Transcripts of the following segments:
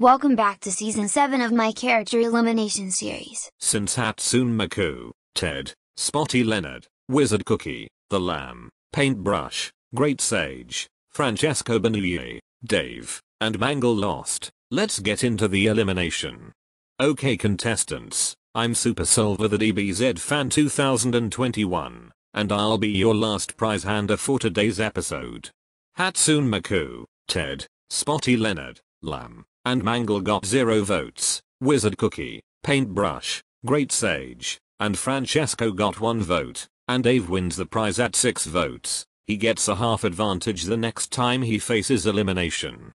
Welcome back to season 7 of my character elimination series. Since Hatsune Miku, Ted, Spotty Leonard, Wizard Cookie, The Lamb, Paintbrush, Great Sage, Francesco Bernoulli, Dave, and Mangle lost, let's get into the elimination. Okay contestants, I'm Super Silver the DBZ fan 2021, and I'll be your last prize hander for today's episode. Hatsune Miku, Ted, Spotty Leonard, Lamb, and Mangle got 0 votes, Wizard Cookie, Paintbrush, Great Sage, and Francesco got 1 vote, and Dave wins the prize at 6 votes. He gets a half advantage the next time he faces elimination.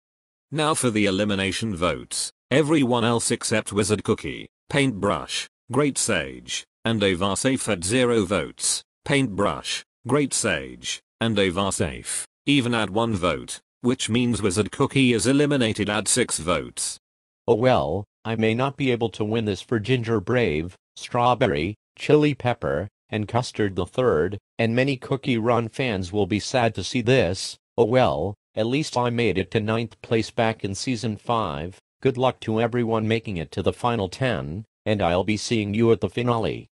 Now for the elimination votes, everyone else except Wizard Cookie, Paintbrush, Great Sage, and Dave are safe at 0 votes, Paintbrush, Great Sage, and Dave are safe, even at 1 vote which means Wizard Cookie is eliminated at 6 votes. Oh well, I may not be able to win this for Ginger Brave, Strawberry, Chili Pepper, and Custard the Third, and many Cookie Run fans will be sad to see this, oh well, at least I made it to ninth place back in Season 5, good luck to everyone making it to the final 10, and I'll be seeing you at the finale.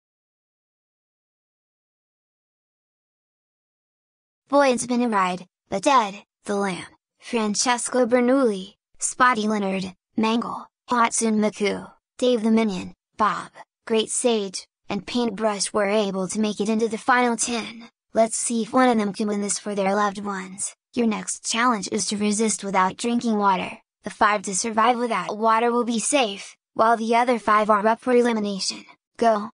Boy it's been a ride, but Ted, the lamb, Francesco Bernoulli, Spotty Leonard, Mangle, Hatsune Miku, Dave the Minion, Bob, Great Sage, and Paintbrush were able to make it into the final 10. Let's see if one of them can win this for their loved ones. Your next challenge is to resist without drinking water. The 5 to survive without water will be safe, while the other 5 are up for elimination. Go!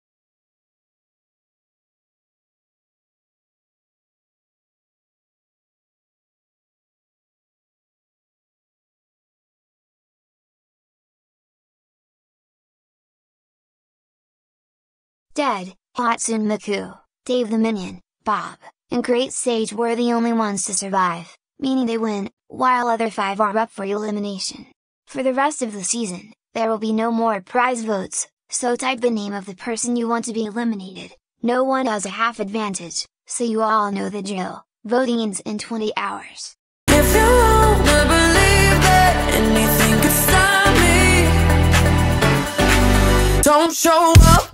Ted, Hatsune Miku, Dave the Minion, Bob, and Great Sage were the only ones to survive, meaning they win, while other five are up for elimination. For the rest of the season, there will be no more prize votes, so type the name of the person you want to be eliminated. No one has a half advantage, so you all know the drill. Voting ends in 20 hours. Don't show up.